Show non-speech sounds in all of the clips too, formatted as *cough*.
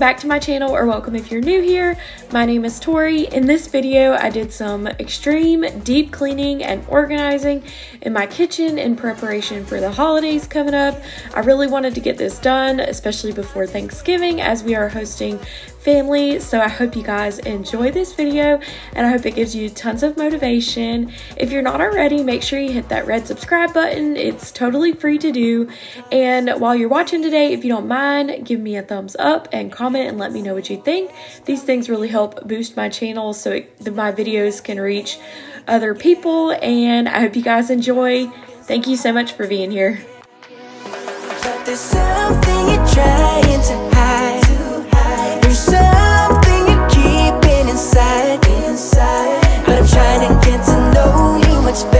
back to my channel, or welcome if you're new here. My name is Tori. In this video, I did some extreme deep cleaning and organizing in my kitchen in preparation for the holidays coming up. I really wanted to get this done, especially before Thanksgiving as we are hosting family. So I hope you guys enjoy this video and I hope it gives you tons of motivation. If you're not already, make sure you hit that red subscribe button. It's totally free to do. And while you're watching today, if you don't mind, give me a thumbs up and comment and let me know what you think. These things really help boost my channel so it, my videos can reach other people and I hope you guys enjoy. Thank you so much for being here. Much better.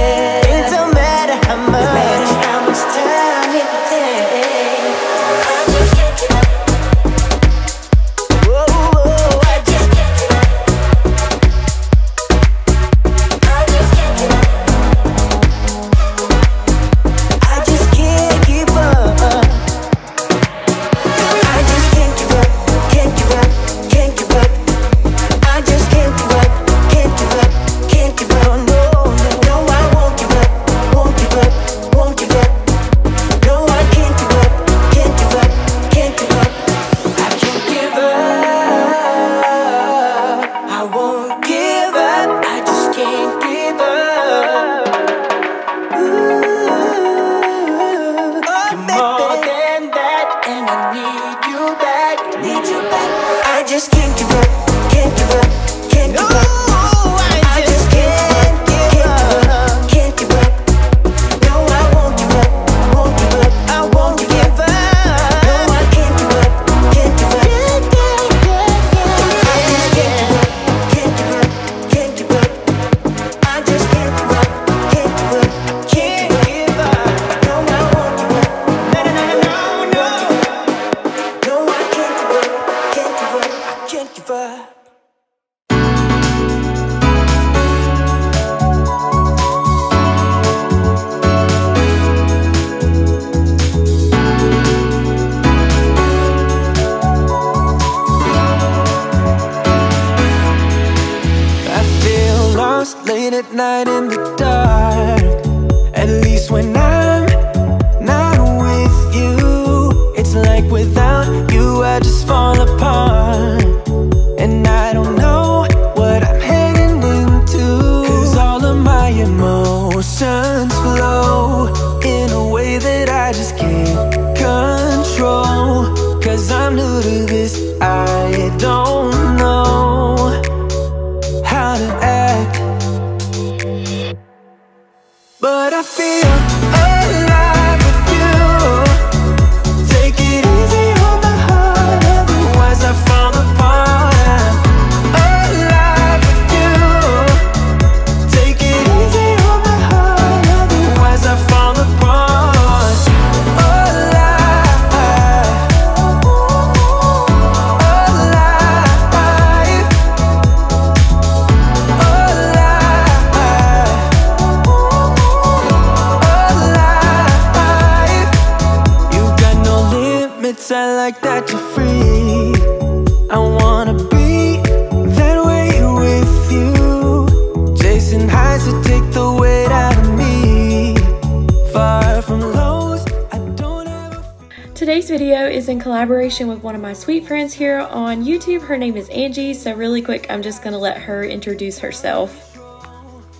In collaboration with one of my sweet friends here on YouTube. Her name is Angie, so really quick, I'm just gonna let her introduce herself.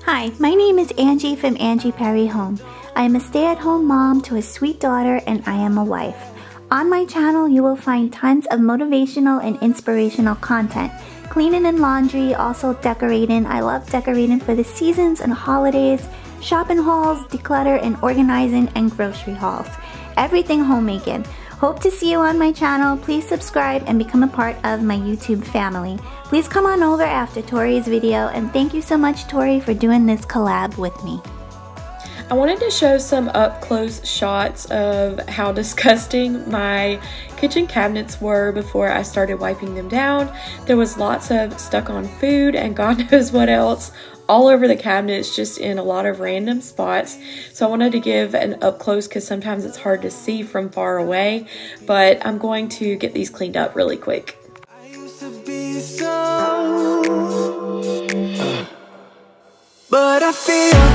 Hi, my name is Angie from Angie Perry Home. I am a stay at home mom to a sweet daughter and I am a wife. On my channel, you will find tons of motivational and inspirational content. Cleaning and laundry, also decorating. I love decorating for the seasons and holidays. shopping hauls, declutter and organizing, and grocery hauls. Everything homemaking. Hope to see you on my channel. Please subscribe and become a part of my YouTube family. Please come on over after Tori's video and thank you so much Tori for doing this collab with me. I wanted to show some up close shots of how *laughs* disgusting my kitchen cabinets were before I started wiping them down. There was lots of stuck on food and God *laughs* knows what else all over the cabinets just in a lot of random spots. So I wanted to give an up close because sometimes it's hard to see from far away, but I'm going to get these cleaned up really quick. But I feel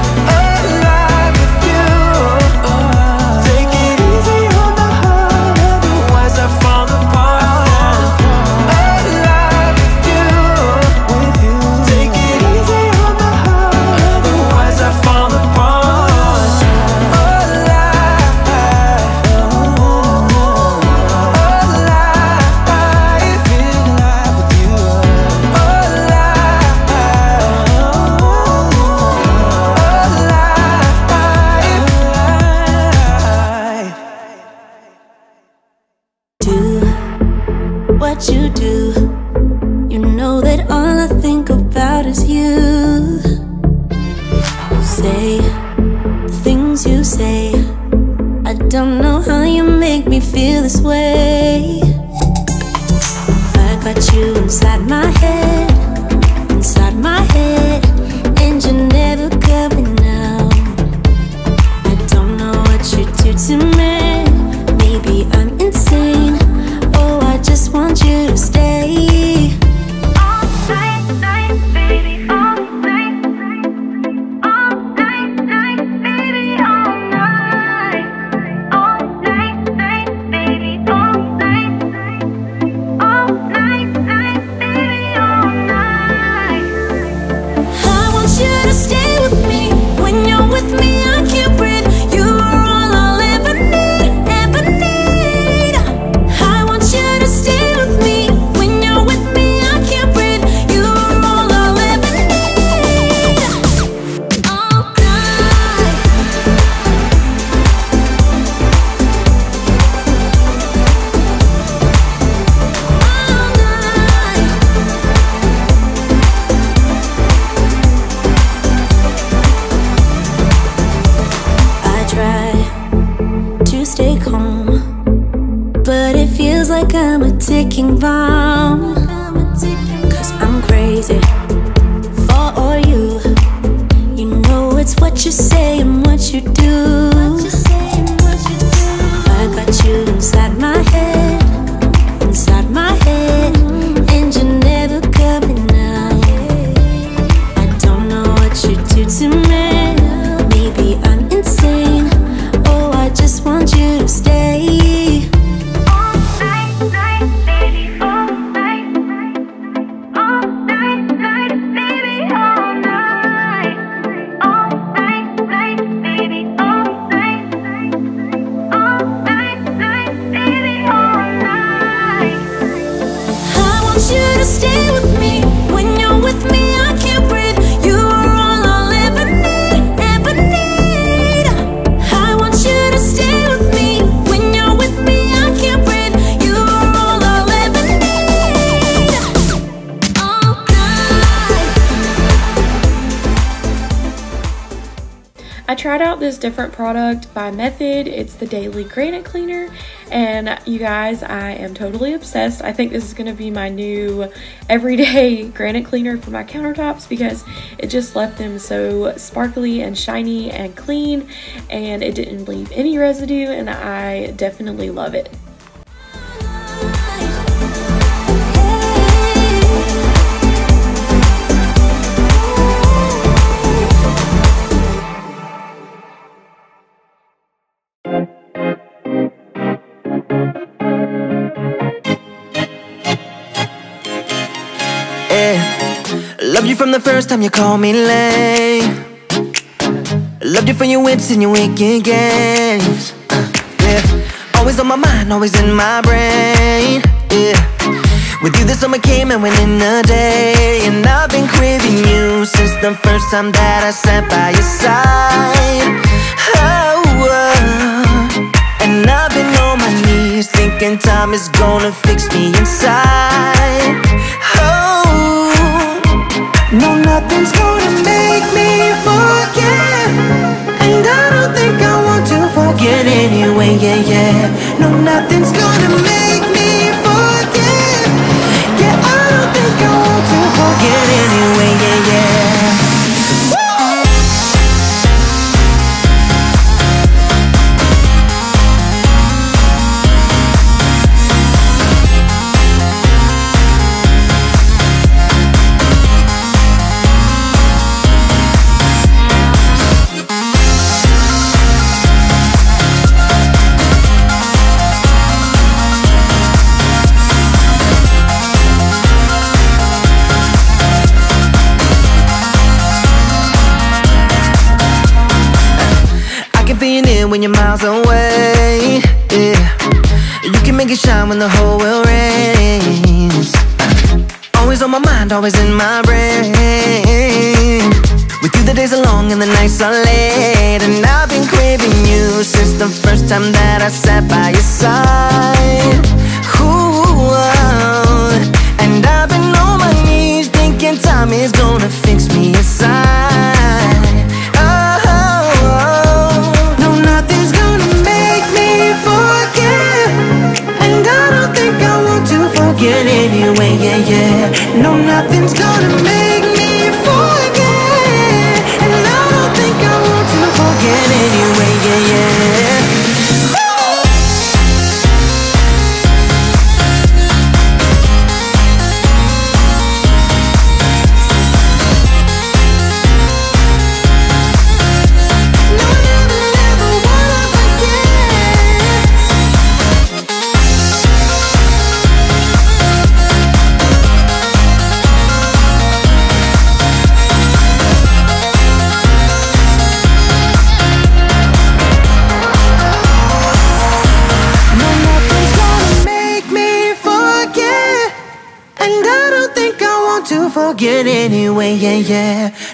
want you to stay with me. Tried out this different product by Method. It's the Daily Granite Cleaner. And you guys, I am totally obsessed. I think this is going to be my new everyday *laughs* granite cleaner for my countertops because it just left them so sparkly and shiny and clean. And it didn't leave any residue. And I definitely love it. Loved you from the first time you called me lame. Loved you for your wits and your wicked games. Uh, yeah. Always on my mind, always in my brain. Yeah. With you, the summer came and went in a day. And I've been craving you since the first time that I sat by your side. Oh, oh. and I've been on my knees thinking time is gonna fix me inside. Forget anyway, yeah, yeah. No, nothing's gonna make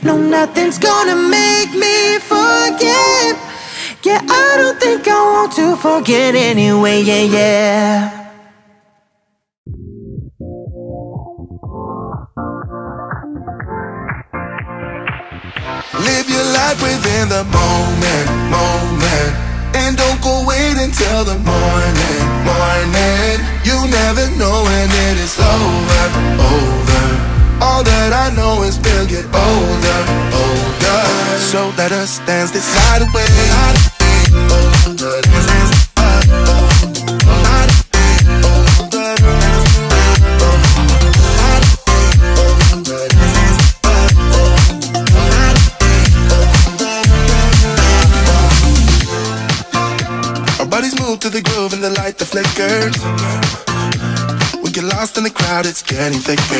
No, nothing's gonna make me forget. Yeah, I don't think I want to forget anyway, yeah, yeah. Live your life within the moment, moment. And don't go wait until the morning, morning. You never know when it is over, over. All that I know is we'll get older, older. So let us dance this night away. Older, dance, Our bodies move to the groove and the light that flickers. Get lost in the crowd, it's getting thicker.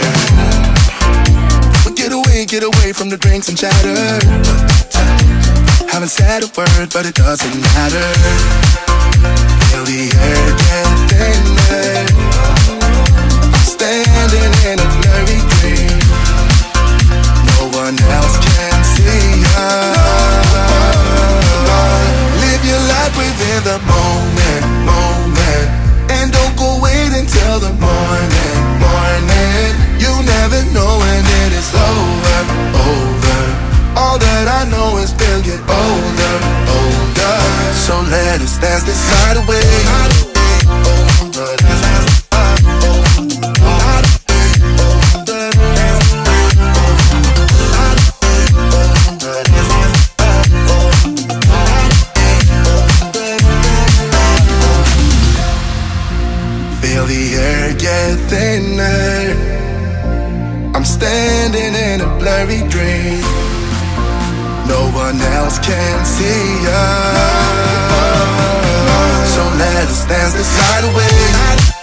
We get away, get away from the drinks and chatter. Haven't said a word, but it doesn't matter. Feel the air get thinner. I'm standing older. So let us dance this night away. Night away.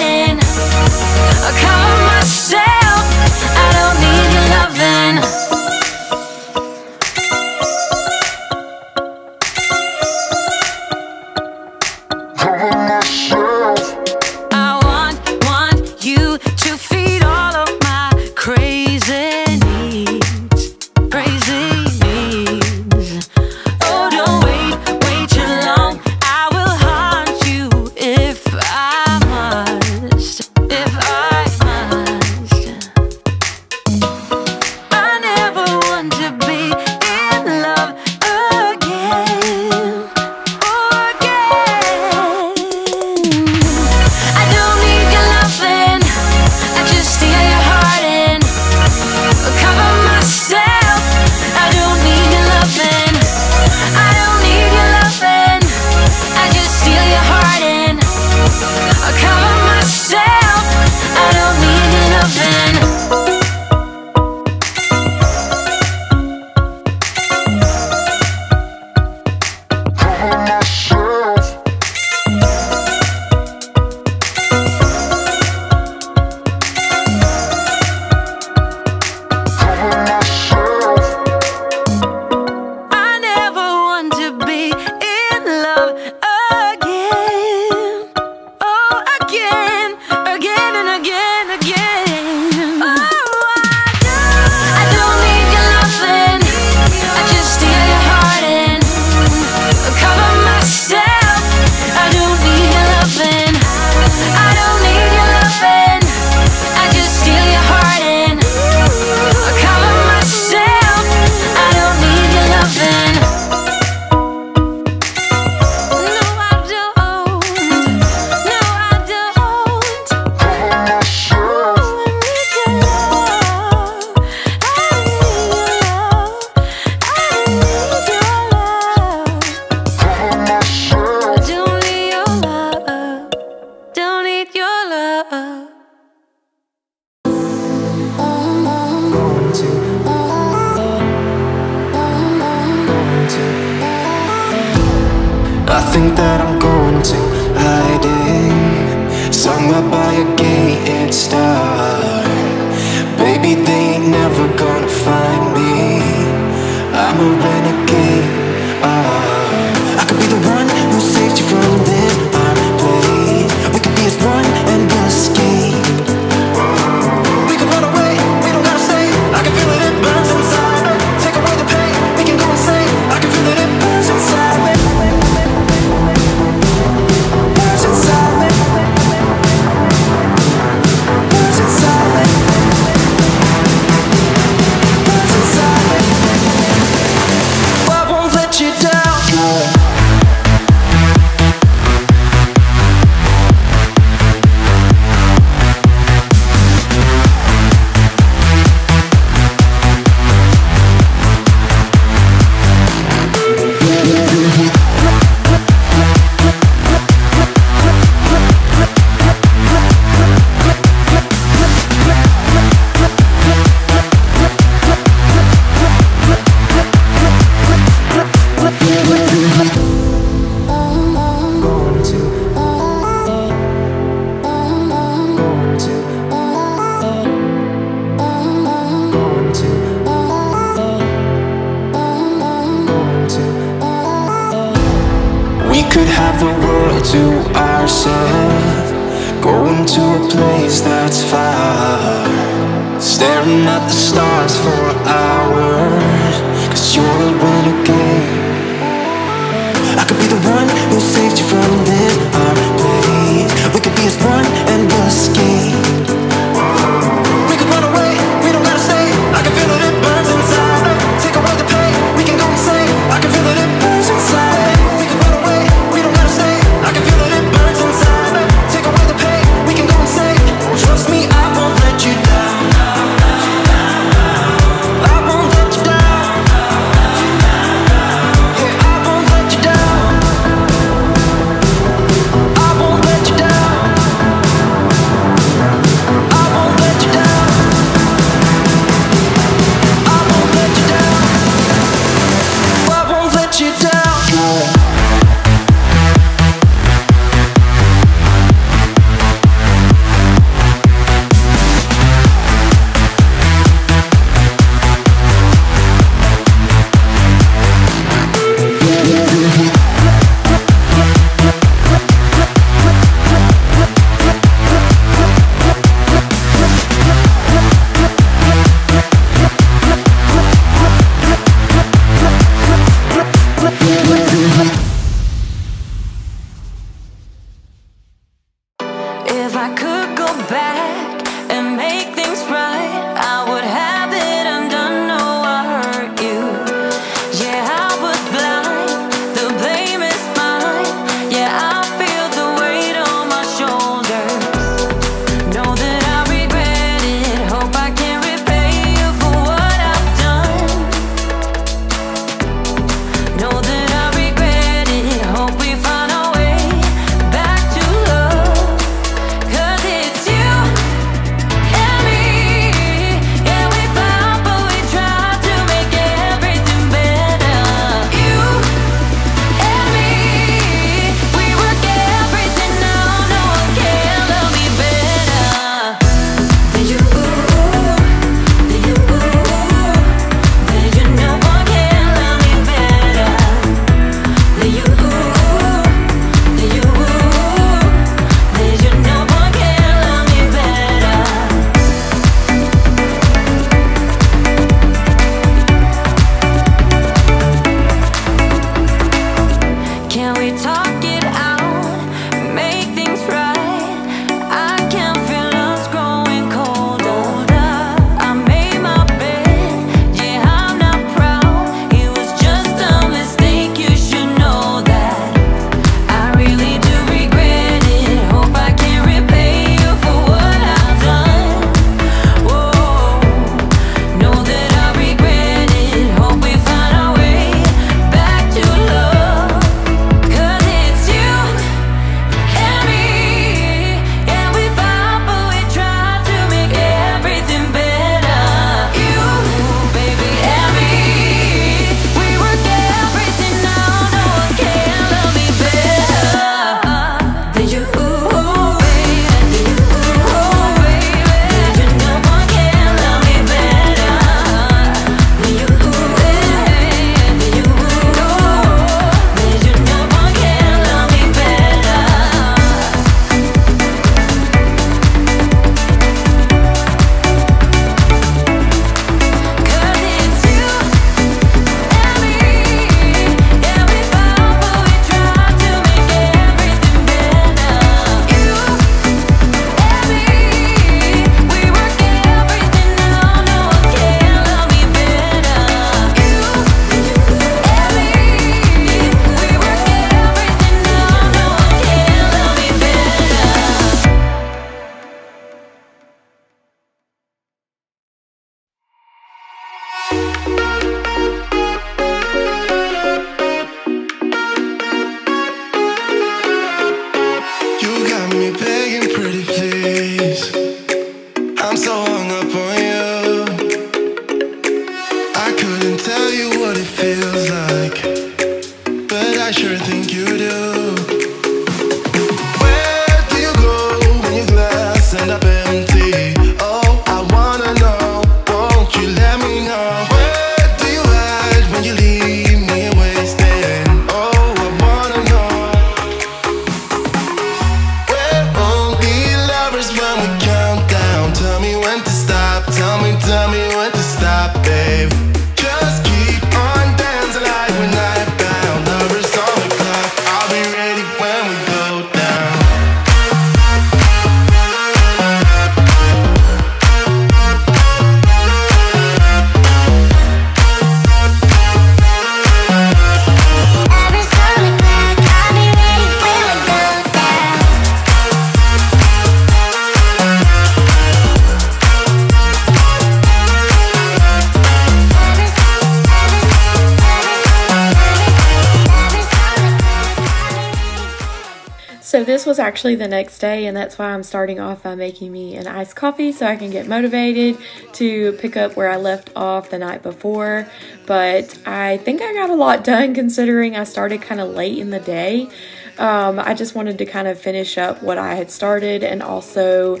Was actually the next day and that's why I'm starting off by making me an iced coffee so I can get motivated to pick up where I left off the night before. But I think I got a lot *laughs* done considering I started kind of late in the day. Um, I just wanted to kind of finish up what I had started and also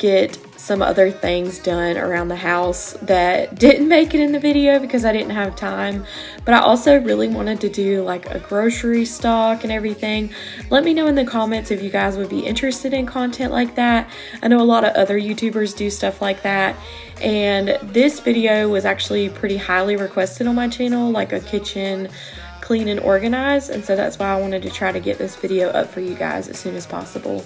get some other things done around the house that *laughs* didn't make it in the video because I didn't have time. But I also really wanted to do like a grocery stock and everything. Let me know in the comments if you guys would be interested in content like that. I know a lot of other YouTubers do stuff like that. And this video was actually pretty highly requested on my channel, like a kitchen clean and organized. And so that's why I wanted to try to get this video up for you guys as soon as possible.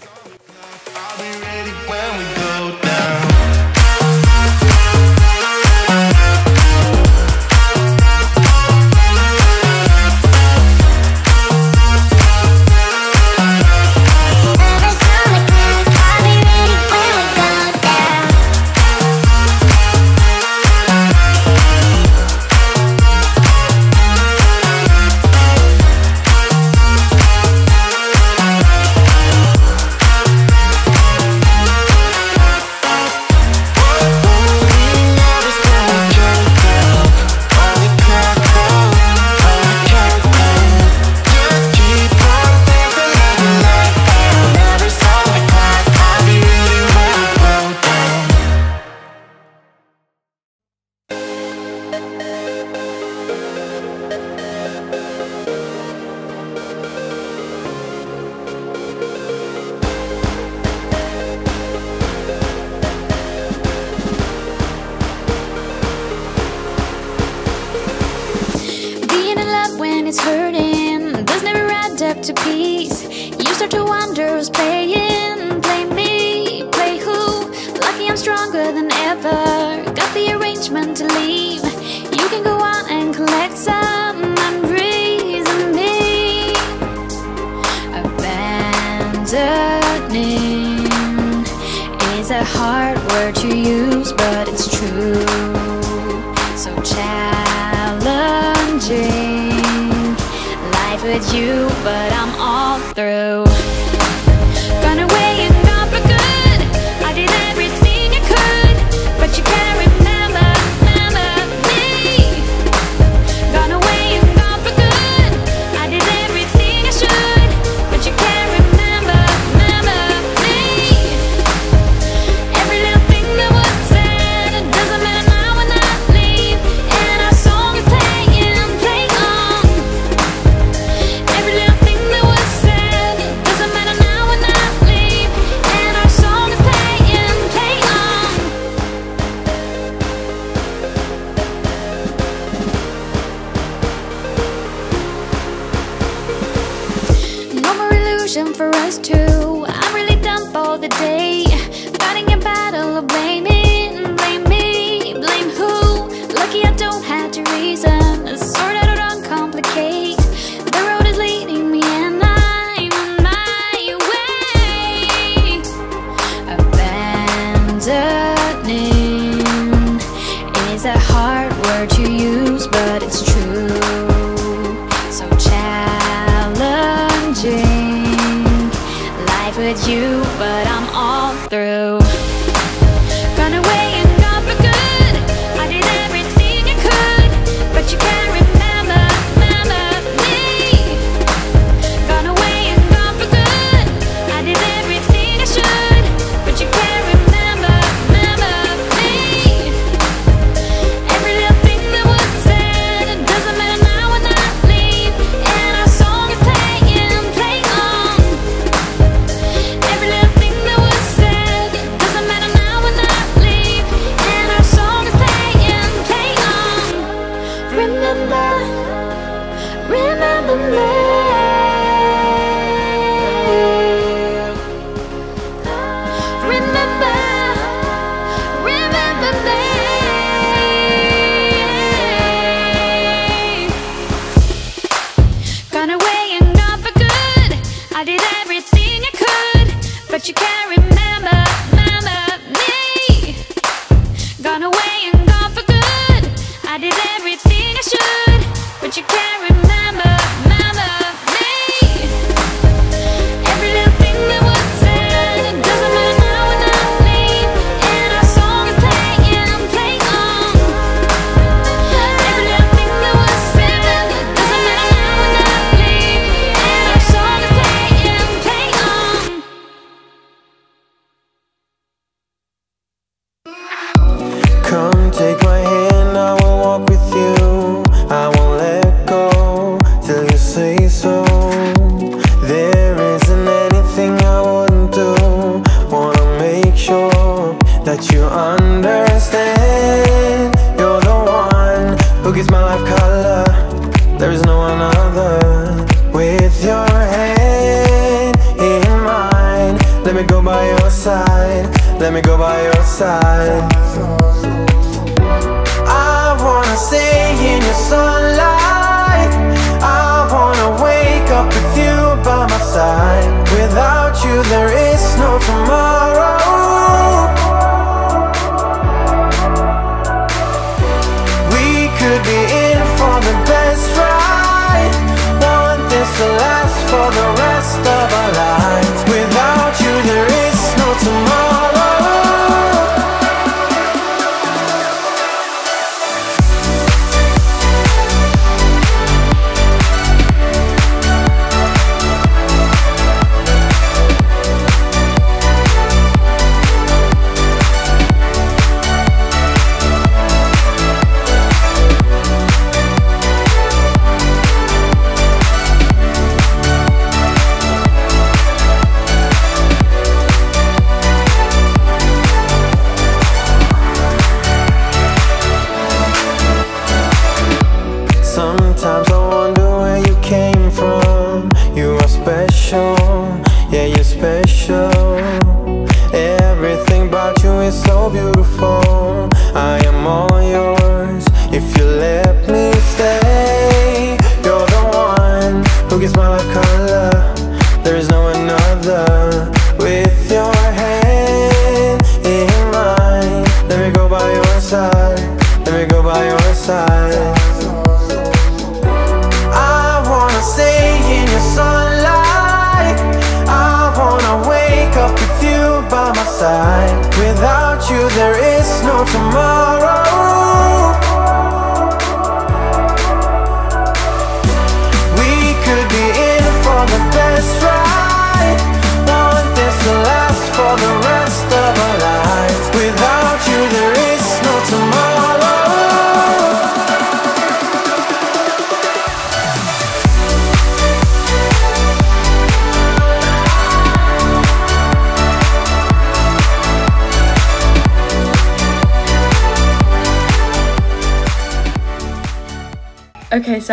Is a hard word to use, but it's true. So challenging life with you, but I'm all through. But I'm all through. Run away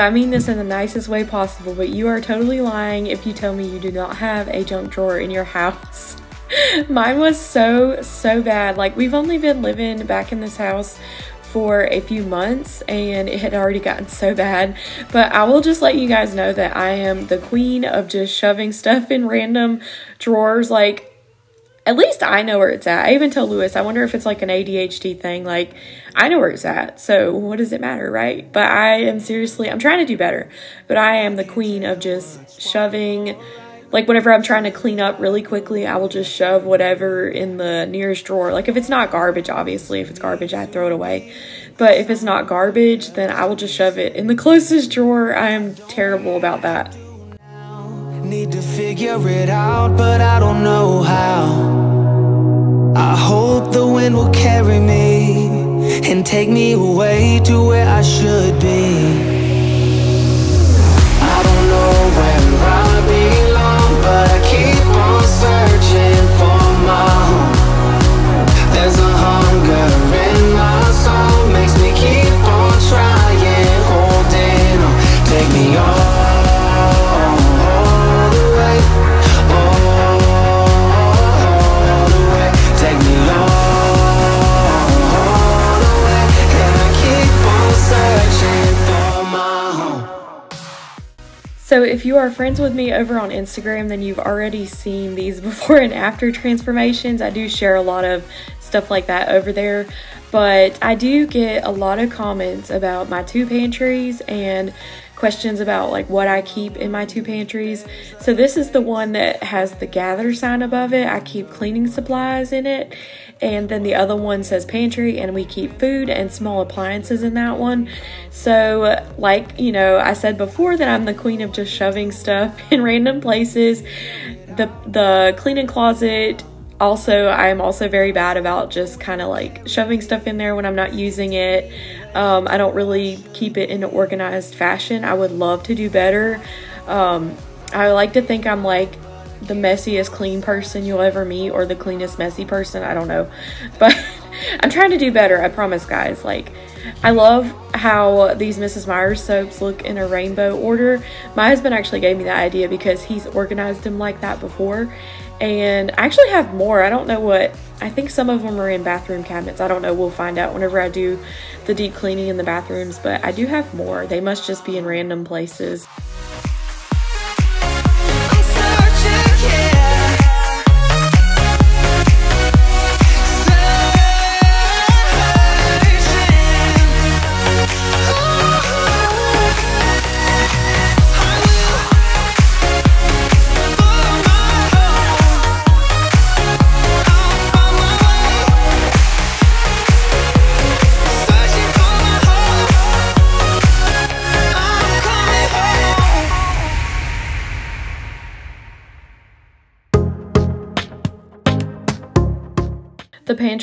I mean this in the nicest way possible, but you are totally lying if you tell me you do not have a junk drawer in your house. *laughs* Mine was so, so bad. Like, we've only been living back in this house for a few months and it had already gotten so bad. But I will just let you guys know that I am the queen of just shoving stuff in random drawers. Like, at least I know where it's at. I even tell Lewis, I wonder if it's like an ADHD thing. Like, I know where it's at. So, what does it matter, right? But I am seriously, I'm trying to do better. But I am the queen of just shoving, like, whenever I'm trying to clean up really quickly, I will just shove whatever in the nearest drawer. Like, if it's not garbage, obviously, if it's garbage, I throw it away. But if it's not garbage, then I will just shove it in the *laughs* closest drawer. I am terrible about that. Need to figure it out, but I don't know how. I hope the wind will carry me and take me away to where I should be. So if you are friends with me over on Instagram, then you've already seen these *laughs* before and after transformations. I do share a lot of stuff like that over there, but I do get a lot of comments about my two pantries and questions about like what I keep in my two pantries. So this is the one that has the gather sign above it. I keep cleaning supplies in it. And then the other one says pantry and we keep food and small appliances in that one. So like, you know, I said before that I'm the queen of just shoving stuff *laughs* in random places. The the cleaning closet also i'm also very bad about just kind of like shoving stuff in there when i'm not using it um, i don't really keep it in an organized fashion i would love to do better um, i like to think i'm like the messiest clean person you'll ever meet or the cleanest messy person i don't know *laughs* but i'm trying to do better i promise guys like I love how these Mrs. Meyer's soaps look in a rainbow order. My husband actually gave me that idea because he's organized them like that before And I actually have more. I don't know what, I think some of them are in bathroom cabinets. I don't know. We'll find out whenever I do the deep cleaning in the bathrooms, but I do have more. They must just be in random places.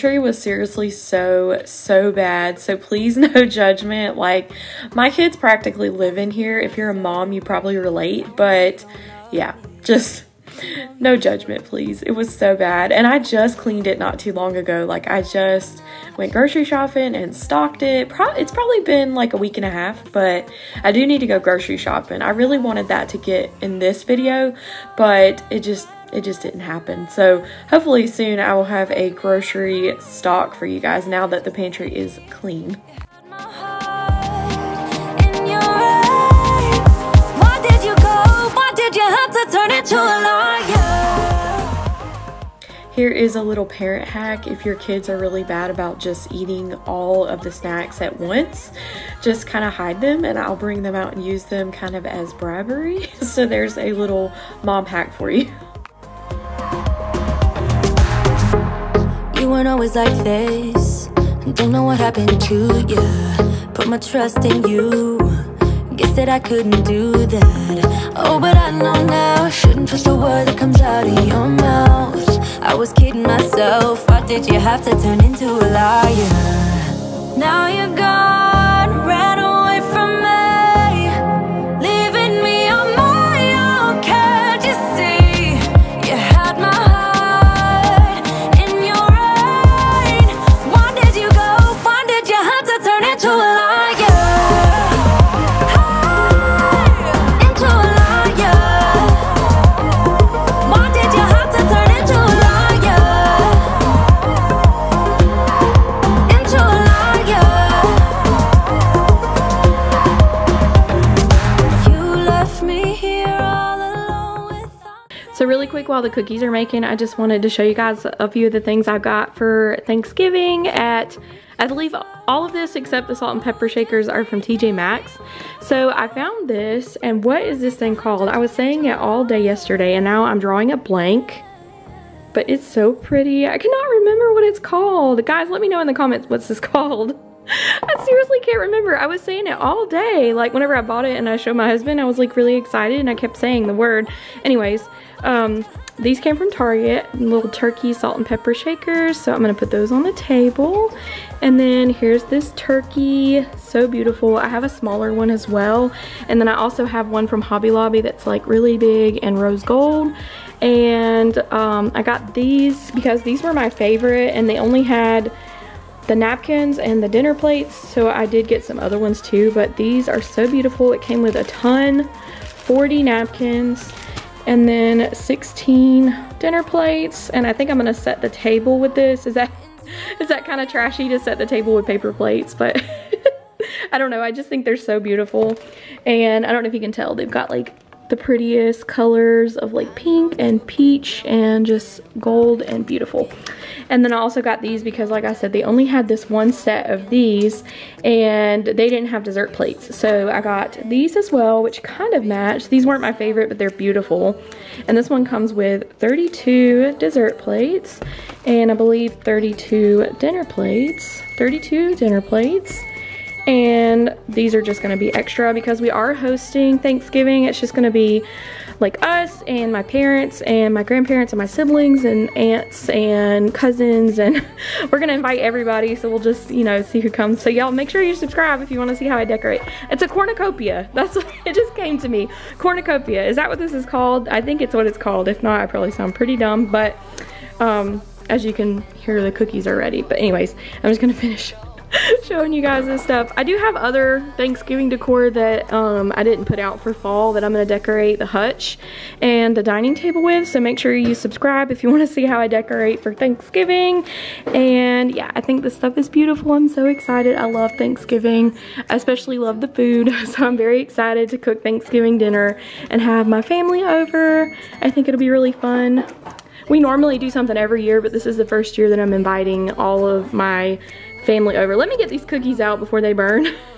Was seriously so, so bad. So please, *laughs* no judgment. Like, my kids practically live in here. If you're a mom, you probably relate. But yeah, just *laughs* no judgment, please. It was so bad. And I just cleaned it not too long ago. Like, I just went grocery shopping and stocked it. Pro- it's probably been like a week and a half, but I do need to go grocery shopping. I really wanted that to get in this video, but it just it just didn't happen. So hopefully soon I will have a grocery stock for you guys now that the pantry is clean. Here is a little parent hack if your kids are really bad about just eating all of the snacks at once. Just kind of hide them and I'll bring them out and use them kind of as bribery. *laughs* So there's a little mom hack for you. Weren't always like this. Don't know what happened to you. Put my trust in you. Guess that I couldn't do that. Oh, but I know now. Shouldn't trust a word that comes out of your mouth. I was kidding myself. Why did you have to turn into a liar? Now you're gone, ran away while the cookies are making, I just wanted to show you guys a few of the things I got for Thanksgiving at, I believe all of this except the salt and pepper shakers are from TJ Maxx. So I found this and what is this thing called? I was saying it all day yesterday and now I'm drawing a blank. But it's so pretty. I cannot remember what it's called. Guys, let me know in the comments what's this *laughs* called. I seriously can't remember. I was saying it all day. Like whenever I bought it and I showed my husband, I was like really excited and I kept saying the word. Anyways, um, these came from Target, little turkey salt and pepper shakers. So I'm gonna put those on the table. And then here's this turkey, so beautiful. I have a smaller one as well. And then I also have one from Hobby Lobby that's like really big and rose gold. And um, I got these because these were my favorite and they only had the napkins and the dinner plates so I did get some other ones too but these are so beautiful it came with a ton 40 napkins and then 16 dinner plates and I think I'm gonna set the table with this. Is that *laughs* is that kind of trashy to set the table with paper plates but *laughs* I don't know I just think they're so beautiful. And I don't know if you can tell they've got like the prettiest colors of like pink and peach and just gold and beautiful. And then I also got these because like I said, they only had this one set of these and they didn't have dessert plates. So I got these as well, which kind of match. These weren't my favorite, but they're beautiful. And this one comes with 32 dessert plates and I believe 32 dinner plates. 32 dinner plates and these are just gonna be extra because we are hosting Thanksgiving. It's just gonna be like us and my parents and my grandparents and my siblings and aunts and cousins and *laughs* we're gonna invite everybody. So we'll just you know see who comes. So y'all make sure you subscribe if you want to see how I decorate. It's a cornucopia. *laughs* That's what it just came to me. Cornucopia. Is that what this is called? I think it's what it's called. If not I probably sound pretty dumb but um as you can hear the cookies are ready. But anyways I'm just gonna *laughs* finish *laughs* showing you guys this stuff. I do have other Thanksgiving decor that um, I didn't put out for fall that I'm going to decorate the hutch and the dining table with. So make sure you subscribe if you want to see how I decorate for Thanksgiving. And yeah, I think this stuff is beautiful. I'm so excited. I love Thanksgiving. I especially love the food. *laughs* So I'm very excited to cook Thanksgiving dinner and have my family over. I think it'll be really fun. We normally do something every year, but this is the first year that I'm inviting all of my family over. Let me get these cookies out before they burn. *laughs*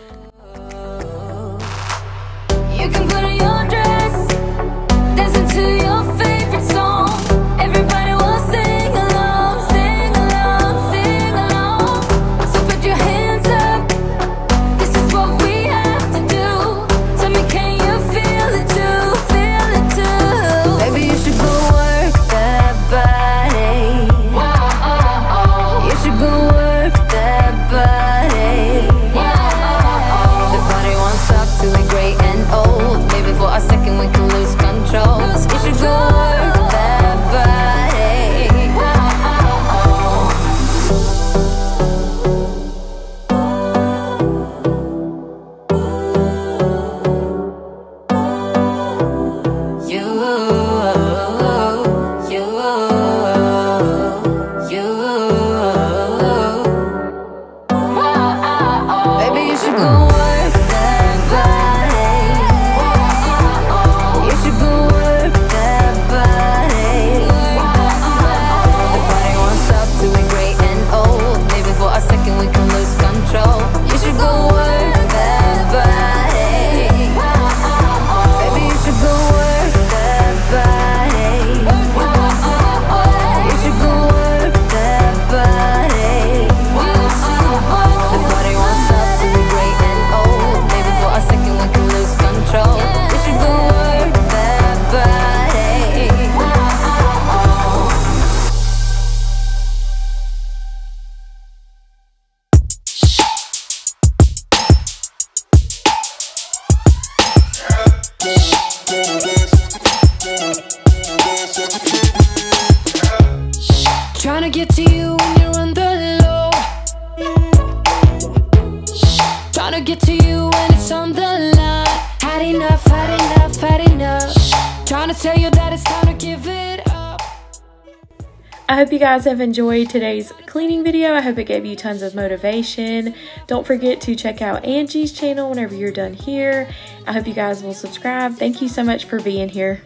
guys have enjoyed today's cleaning video. I hope it gave you tons of motivation. Don't forget to check out Angie's channel whenever you're done here. I hope you guys will subscribe. Thank you so much for being here.